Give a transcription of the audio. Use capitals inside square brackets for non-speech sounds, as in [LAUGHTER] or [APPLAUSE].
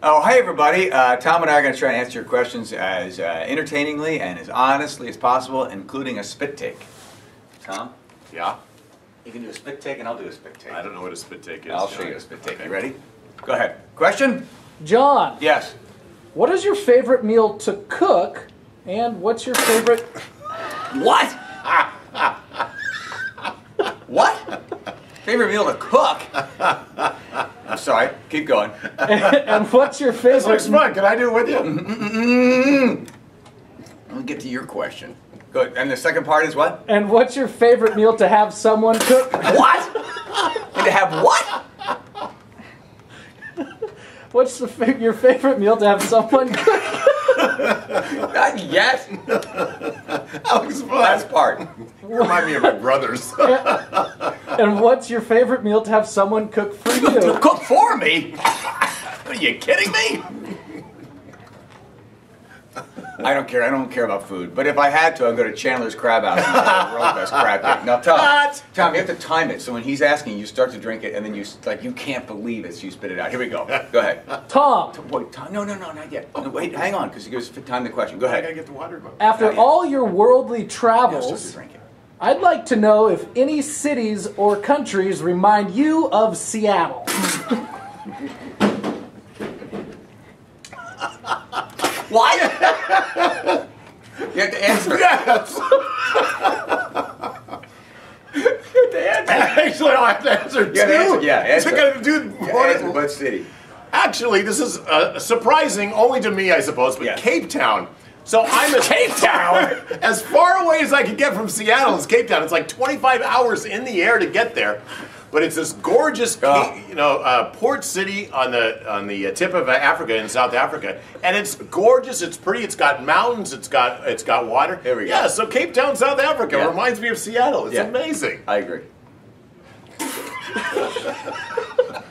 Oh, hi everybody. Uh, Tom and I are going to try and answer your questions as uh, entertainingly and as honestly as possible, including a spit take. Tom, Yeah? you can do a spit take and I'll do a spit take. I don't know what a spit take is. I'll show you a spit take. Okay. You ready? Go ahead. Question? John, Yes. what is your favorite meal to cook, and what's your favorite? [LAUGHS] What? [LAUGHS] what? Favorite meal to cook? [LAUGHS] I'm sorry. Keep going. [LAUGHS] and what's your This looks favorite? fun. Can I do it with you? Let me get to your question. Good. And the second part is what? And what's your favorite meal to have someone cook? [LAUGHS] What? and to have what? What's the fa- your favorite meal to have someone cook? [LAUGHS] Not yet. That looks fun. Last part. Remind me of my brothers. And what's your favorite meal to have someone cook for you? [LAUGHS] Cook for me? Are you kidding me? I don't care. I don't care about food. But if I had to, I'd go to Chandler's Crab House and get the world's best crab cake. Now, Tom, What? Tom, you have to time it. So when he's asking, you start to drink it, and then you like you can't believe it. So you spit it out. Here we go. Go ahead. Tom, Wait, Tom. No, no, no, not yet. No, wait, hang on, because he goes time the question. Go ahead. I gotta ahead. get the water after all your worldly Now start to travels, drink it. I'd like to know if any cities or countries remind you of Seattle. [LAUGHS] What? you have to answer. Yes! You have to answer. [LAUGHS] Actually, I'll have to answer Yeah, two. answer- yeah, answer. So I gotta Yeah, one- answer what city? Actually, this is uh, surprising only to me, I suppose, but Yeah. Cape Town. So I'm as Cape Town, [LAUGHS] as far away as I could get from Seattle is Cape Town. It's like 25 hours in the air to get there, but it's this gorgeous, Oh. You know, uh, port city on the on the tip of uh, Africa in South Africa, and it's gorgeous. It's pretty. It's got mountains. It's got it's got water. Here we go. Yeah. So Cape Town, South Africa, Yeah. reminds me of Seattle. It's Yeah. amazing. I agree. [LAUGHS]